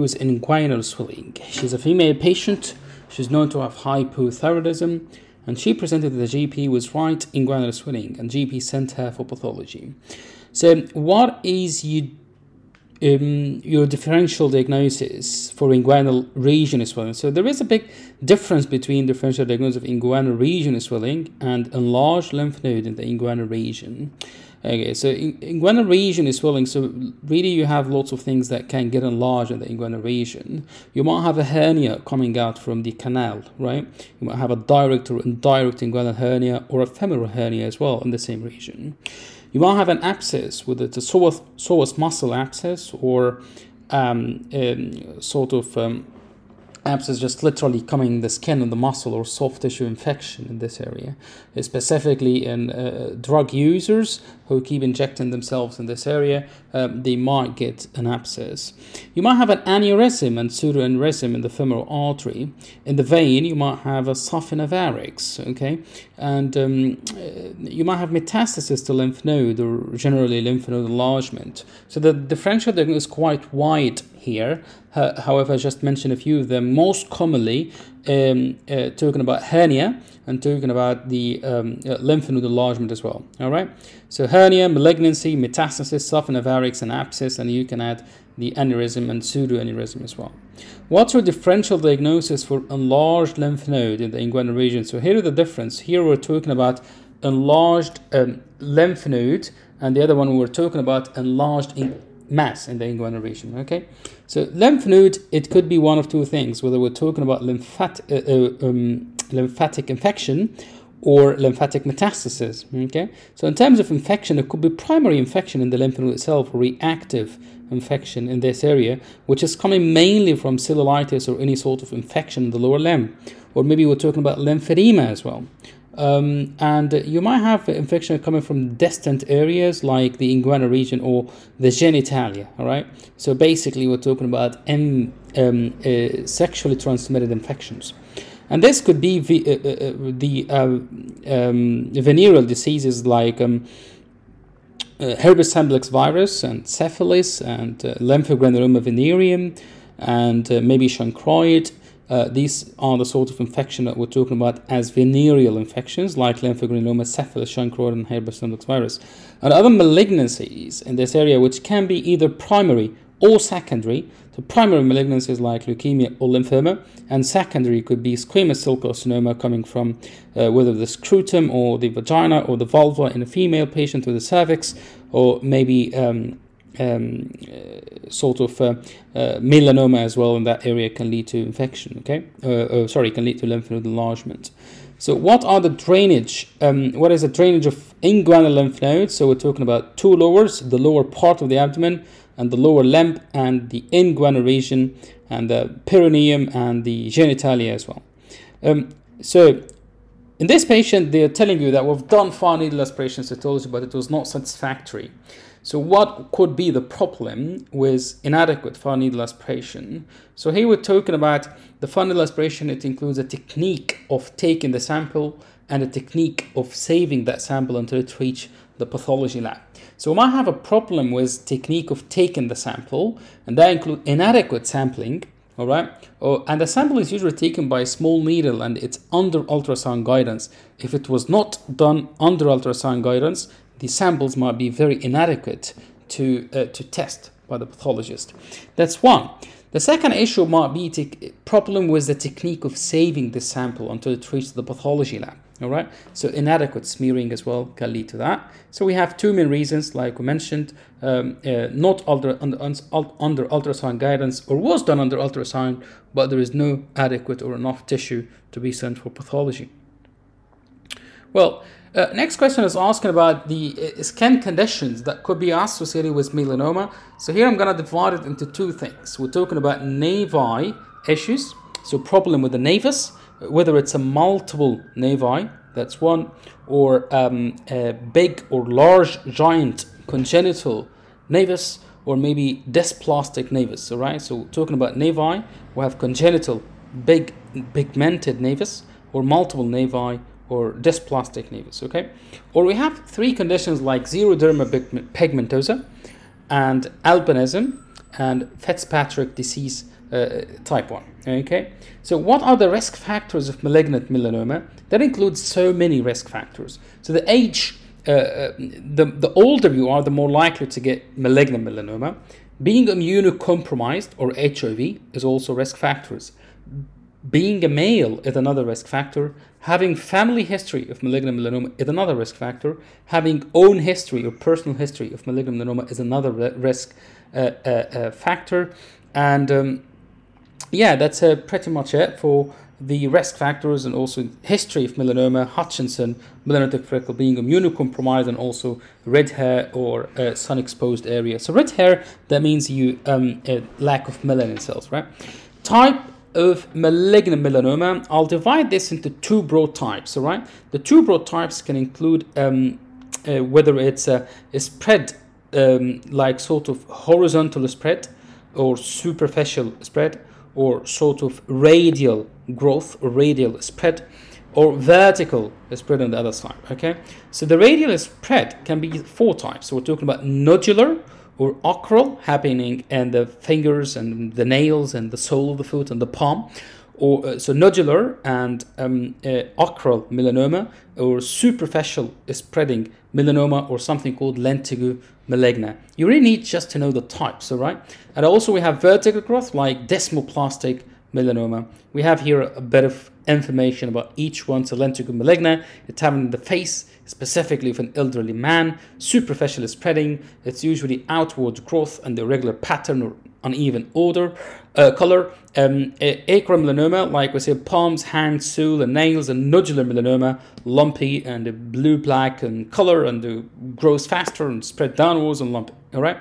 was inguinal swelling. She's a female patient. She's known to have hypothyroidism, and she presented to the GP with right inguinal swelling, and GP sent her for pathology. So, what is you, um, your differential diagnosis for inguinal region swelling? So, there is a big difference between differential diagnosis of inguinal region swelling and enlarged lymph node in the inguinal region. Okay, so inguinal region is swelling. So really, you have lots of things that can get enlarged in the inguinal region. You might have a hernia coming out from the canal, right? You might have a direct or indirect inguinal hernia or a femoral hernia as well in the same region. You might have an abscess, whether it's a psoas, psoas muscle abscess or um, um, sort of um, abscess just literally coming the skin and the muscle or soft tissue infection in this area, specifically in uh, drug users who keep injecting themselves in this area, um, they might get an abscess. You might have an aneurysm and pseudoaneurysm in the femoral artery. In the vein, you might have a saphena varix, okay? And um, you might have metastasis to lymph node or generally lymph node enlargement. So the differential is quite wide here. however, I just mentioned a few of them. Most commonly, um, uh, talking about hernia and talking about the um, uh, lymph node enlargement as well. All right. So hernia, malignancy, metastasis, saphena varix, and abscess, and you can add the aneurysm and pseudoaneurysm as well. What's your differential diagnosis for enlarged lymph node in the inguinal region? So here are the difference. Here we're talking about enlarged um, lymph node, and the other one we're talking about enlarged in mass in the inguinal. Okay, so lymph node it could be one of two things. Whether we're talking about lymphatic uh, uh, um, lymphatic infection or lymphatic metastasis. Okay, so in terms of infection, it could be primary infection in the lymph node itself, or reactive infection in this area, which is coming mainly from cellulitis or any sort of infection in the lower limb, or maybe we're talking about lymphedema as well. Um, and you might have infection coming from distant areas like the inguinal region or the genitalia. All right. So basically, we're talking about um, uh, sexually transmitted infections, and this could be uh, uh, uh the uh, um, venereal diseases like um, uh, herpes simplex virus and syphilis and lymphogranuloma venereum and maybe chancroid uh, these are the sort of infection that we're talking about as venereal infections like lymphogranuloma, syphilis, chancroid, and herpes simplex virus. And other malignancies in this area, which can be either primary or secondary. So primary malignancies like leukemia or lymphoma, and secondary could be squamous cell carcinoma coming from uh, whether the scrotum or the vagina or the vulva in a female patient with a cervix, or maybe um, um, uh, sort of uh, uh, melanoma as well in that area can lead to infection. Okay, uh, sorry, can lead to lymph node enlargement. So, what are the drainage? Um, what is the drainage of inguinal lymph nodes? So, we're talking about two lowers, the lower part of the abdomen, and the lower limb, and the inguinal region, and the perineum, and the genitalia as well. Um, so, in this patient, they are telling you that we've done fine needle aspiration cytology, but it was not satisfactory. So what could be the problem with inadequate fine needle aspiration? So here we're talking about the fine needle aspiration. It includes a technique of taking the sample and a technique of saving that sample until it reaches the pathology lab. So we might have a problem with technique of taking the sample, and that include inadequate sampling, all right? Oh, and the sample is usually taken by a small needle and it's under ultrasound guidance. If it was not done under ultrasound guidance, the samples might be very inadequate to, uh, to test by the pathologist. That's one. The second issue might be a problem with the technique of saving the sample until it reaches the pathology lab. All right, so inadequate smearing as well can lead to that. So we have two main reasons, like we mentioned, um, uh, not under, under, under ultrasound guidance or was done under ultrasound, but there is no adequate or enough tissue to be sent for pathology. Well, uh, next question is asking about the uh, skin conditions that could be associated with melanoma. So here I'm going to divide it into two things. We're talking about nevi issues, so problem with the nevus, whether it's a multiple nevi, that's one, or um, a big or large giant congenital nevus, or maybe dysplastic nevus. All right, so talking about nevi, we have congenital big pigmented nevus or multiple nevi or dysplastic nevus, okay? Or we have three conditions like xeroderma pigmentosa and albinism and Fitzpatrick disease uh, type 1. Okay, so what are the risk factors of malignant melanoma? That includes so many risk factors. So the age, uh, uh the, the older you are, the more likely to get malignant melanoma. Being immunocompromised or HIV is also risk factors. Being a male is another risk factor. Having family history of malignant melanoma is another risk factor. Having own history or personal history of malignant melanoma is another risk uh, uh, uh, factor. And um, yeah, that's uh, pretty much it for the risk factors and also history of melanoma, Hutchinson, melanotic freckle being immunocompromised and also red hair or uh, sun exposed area. So red hair, that means you um, lack of melanin cells, right? Type of malignant melanoma, I'll divide this into two broad types, all right? The two broad types can include um, uh, whether it's a, a spread um, like sort of horizontal spread or superficial spread or sort of radial growth radial spread or vertical spread on the other side okay? So the radial spread can be four types. So we're talking about nodular or acral happening in the fingers and the nails and the sole of the foot and the palm or uh, so nodular and um, uh, acral melanoma or superficial spreading melanoma or something called lentigo maligna. You really need just to know the types, all right? And also we have vertical growth like desmoplastic melanoma. We have here a bit of information about each one. So lentigo maligna, it's in the face, specifically of an elderly man. Superficial spreading, it's usually outward growth and the irregular pattern or uneven odor, uh, color. Um, acral melanoma, like we say, palms, hands, sole, and nails, and nodular melanoma, lumpy and blue-black in color, and grows faster and spread downwards and lumpy. All right.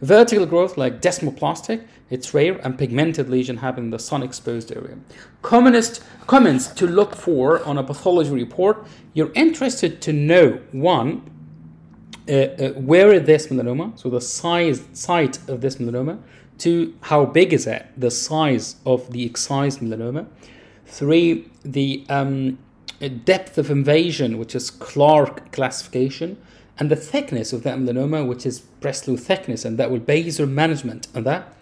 Vertical growth, like desmoplastic, it's rare, and pigmented lesion happen in the sun-exposed area. Commonest comments to look for on a pathology report. You're interested to know one. Uh, uh, where is this melanoma? So the size site of this melanoma Two, how big is it? The size of the excised melanoma. Three, the um, depth of invasion, which is Clark classification. And the thickness of that melanoma, which is Breslow thickness, and that will base your management on that.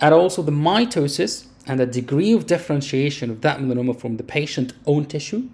And also the mitosis and the degree of differentiation of that melanoma from the patient own tissue.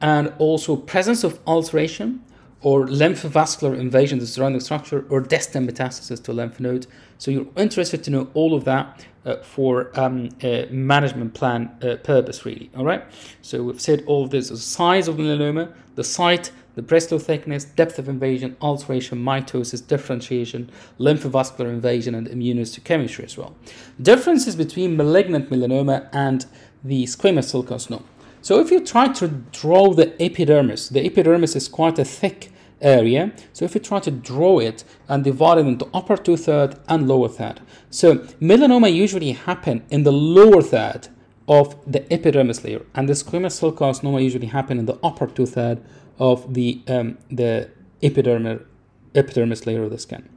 And also presence of ulceration or lymphovascular invasion of the surrounding structure or distant metastasis to lymph node. So you're interested to know all of that uh, for um, management plan uh, purpose, really. All right. So we've said all of this: the size of melanoma, the site, the Breslow thickness, depth of invasion, ulceration, mitosis, differentiation, lymphovascular invasion, and immunohistochemistry as well. Differences between malignant melanoma and the squamous cell carcinoma. So if you try to draw the epidermis, the epidermis is quite a thick area. So if you try to draw it and divide it into upper two-third and lower third. So melanoma usually happen in the lower third of the epidermis layer and the squamous cell carcinoma usually happen in the upper two-third of the, um, the epidermis, epidermis layer of the skin.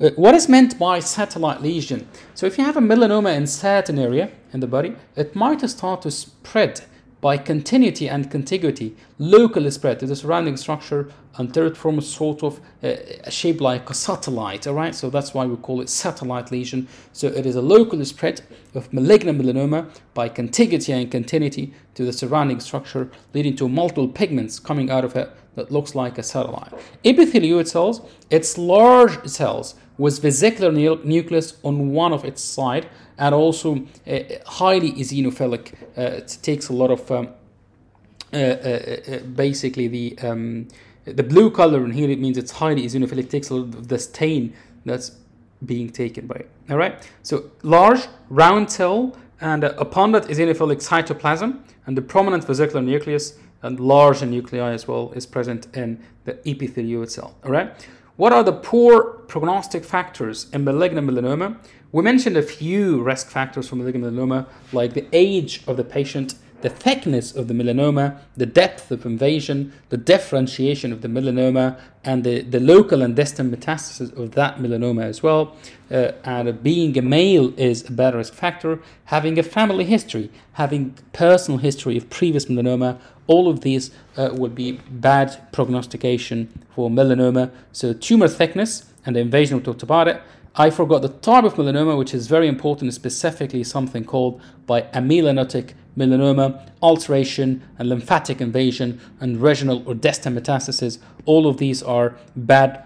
Uh, what is meant by satellite lesion? So if you have a melanoma in certain area in the body, it might start to spread by continuity and contiguity, local spread to the surrounding structure until it forms a sort of uh, a, a shape like a satellite, all right? So that's why we call it satellite lesion. So it is a local spread of malignant melanoma by contiguity and continuity to the surrounding structure, leading to multiple pigments coming out of it that looks like a satellite. Epithelioid cells, it's large cells with vesicular nucleus on one of its side and also uh, highly eosinophilic. Uh, it takes a lot of um, uh, basically the um, the blue color in here it means it's highly eosinophilic. It takes a lot of the stain that's being taken by it. All right. So large round cell and uh, upon that eosinophilic cytoplasm and the prominent vesicular nucleus and large nuclei as well is present in the epithelioid cell. All right. What are the poor prognostic factors in malignant melanoma? We mentioned a few risk factors for malignant melanoma, like the age of the patient, the thickness of the melanoma, the depth of invasion, the differentiation of the melanoma, and the, the local and distant metastasis of that melanoma as well. Uh, and being a male is a bad risk factor. Having a family history, having personal history of previous melanoma, all of these uh, would be bad prognostication for melanoma. So tumor thickness and the invasion we talked about it, I forgot the type of melanoma, which is very important, specifically something called by amelanotic melanoma, ulceration, and lymphatic invasion, and regional or distant metastasis. All of these are bad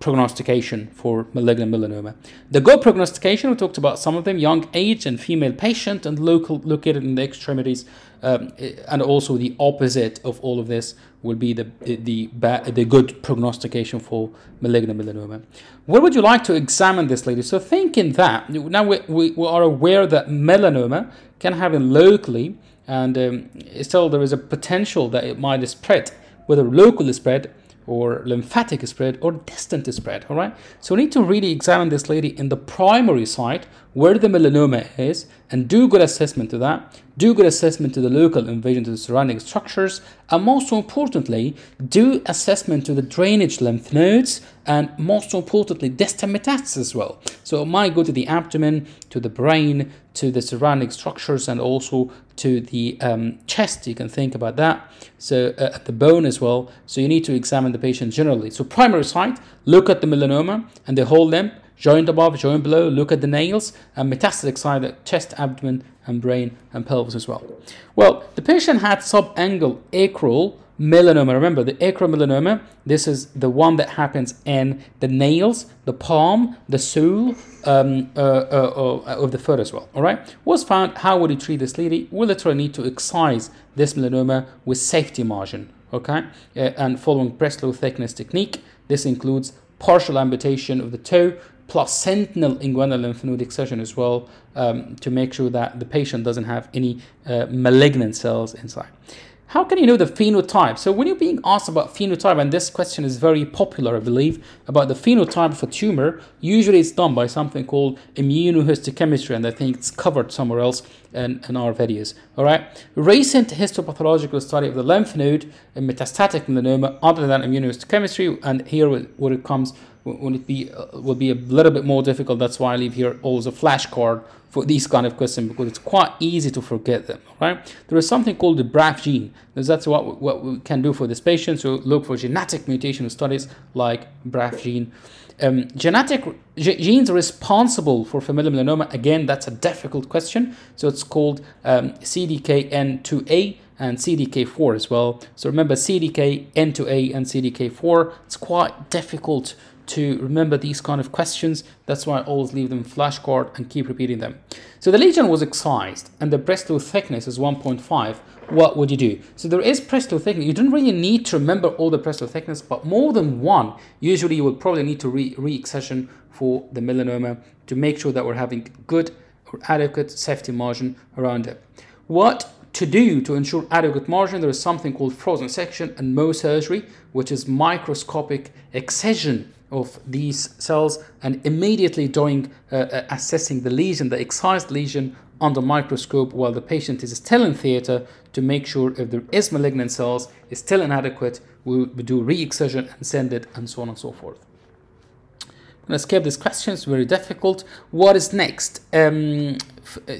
prognostication for malignant melanoma. The good prognostication, we talked about some of them, young age and female patient and local located in the extremities, um, and also the opposite of all of this will be the the the good prognostication for malignant melanoma. Where would you like to examine this, lady? So thinking that now we, we, we are aware that melanoma can happen locally, and um, still there is a potential that it might spread, whether locally spread or lymphatic spread or distant spread all right? So we need to really examine this lady in the primary site where the melanoma is and do good assessment to that do good assessment to the local invasion to the surrounding structures and most importantly do assessment to the drainage lymph nodes and most importantly distant metastasis as well so it might go to the abdomen to the brain to the surrounding structures and also to the um, chest. You can think about that. So uh, at the bone as well. So you need to examine the patient generally. So primary site, look at the melanoma and the whole limb, joint above, joint below, look at the nails, and metastatic side, the chest, abdomen, and brain and pelvis as well. Well, the patient had subungual acral melanoma. Remember, the acral melanoma, this is the one that happens in the nails, the palm, the sole um, uh, uh, uh, of the foot as well. All right, was found. How would you treat this lady? We literally need to excise this melanoma with safety margin. Okay, uh, and following Breslow thickness technique, this includes partial amputation of the toe plus sentinel inguinal lymph node excision as well um, to make sure that the patient doesn't have any uh, malignant cells inside. How can you know the phenotype? So when you're being asked about phenotype, and this question is very popular, I believe, about the phenotype of a tumor, usually it's done by something called immunohistochemistry, and I think it's covered somewhere else in, in our videos. All right. Recent histopathological study of the lymph node in metastatic melanoma, other than immunohistochemistry, and here where it comes will it be uh, will be a little bit more difficult. That's why I leave here always a flashcard for these kind of questions because it's quite easy to forget them. Right? There is something called the BRAF gene. That's what what we can do for this patient. So look for genetic mutation studies like BRAF gene. Um, genetic genes responsible for familial melanoma. Again, that's a difficult question. So it's called um, CDKN2A and CDK4 as well. So remember CDKN2A and CDK4. It's quite difficult to remember these kind of questions. That's why I always leave them flashcard and keep repeating them. So the lesion was excised and the Breslow thickness is 1.5. What would you do? So there is Breslow thickness. You don't really need to remember all the Breslow thickness, but more than one, usually you will probably need to re-excision for the melanoma to make sure that we're having good or adequate safety margin around it. What to do to ensure adequate margin, there is something called frozen section and Mohs surgery, which is microscopic excision of these cells and immediately doing uh, uh, assessing the lesion, the excised lesion under microscope while the patient is still in theater to make sure if there is malignant cells is still inadequate, we, do re-excision and send it and so on and so forth. I'm going to skip this question, it's very difficult. What is next? Um,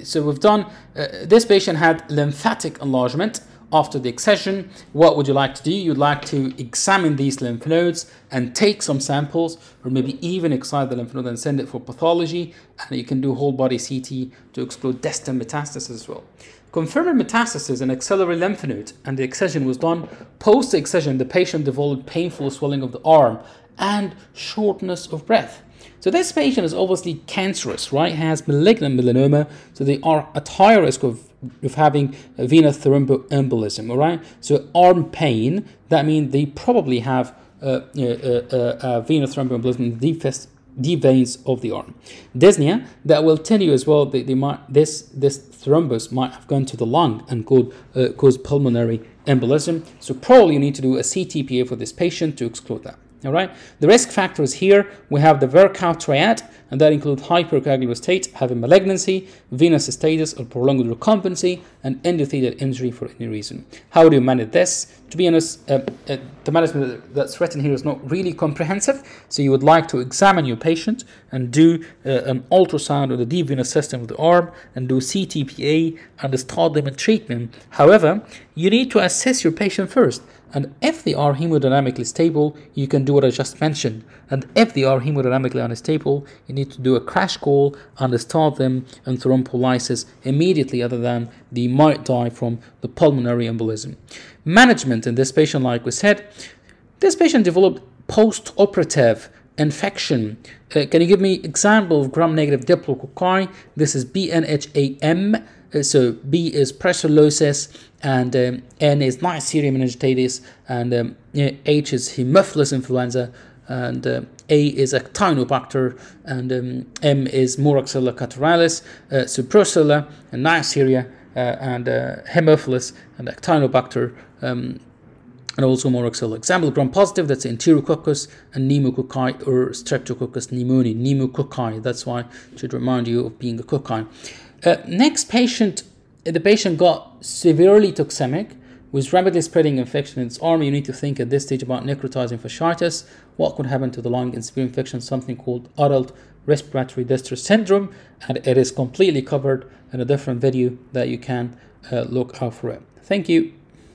so we've done, uh, this patient had lymphatic enlargement after the excision, what would you like to do? You'd like to examine these lymph nodes and take some samples, or maybe even excite the lymph node and send it for pathology. And you can do whole body CT to explore distant metastasis as well. Confirming metastasis in axillary lymph node and the excision was done. Post excision, the patient developed painful swelling of the arm and shortness of breath. So this patient is obviously cancerous, right? Has malignant melanoma, so they are at higher risk of, of having a venous thromboembolism, all right? So arm pain, that means they probably have uh, uh, uh, uh, venous thromboembolism in the deepest deep veins of the arm. Dyspnea, that will tell you as well that they might, this, this thrombus might have gone to the lung and could cause pulmonary embolism. So probably you need to do a CTPA for this patient to exclude that. All right. The risk factors here we have the Virchow triad, and that includes hypercoagulable state, having malignancy, venous stasis or prolonged recumbency, and endothelial injury for any reason. How do you manage this? to be honest, uh, uh, the management that's written here is not really comprehensive. So you would like to examine your patient and do uh, an ultrasound of the deep venous system of the arm and do CTPA and start them in treatment. However, you need to assess your patient first. And if they are hemodynamically stable, you can do what I just mentioned. And if they are hemodynamically unstable, you need to do a crash call and start them in thrombolysis immediately, other than they might die from the pulmonary embolism. Management in this patient, like we said, this patient developed post-operative infection. Uh, can you give me example of gram-negative diplococci? This is BNHAM. Uh, so B is Brucellosis, and um, N is Neisseria meningitidis, and um, H is Haemophilus influenza, and uh, A is Actinobacter, and um, M is Moraxella catarrhalis, uh, so and Neisseria, uh, and uh, Haemophilus and Actinobacter, um, and also Moraxella. Example gram-positive, that's Enterococcus and Pneumococci or Streptococcus pneumoniae, Pneumococci. That's why it should remind you of being a cocci. Uh, next patient, the patient got severely toxemic with rapidly spreading infection in its arm. You need to think at this stage about necrotizing fasciitis. What could happen to the lung in severe infection? Something called adult respiratory distress syndrome, and it is completely covered in a different video that you can uh, look out for it. Thank you.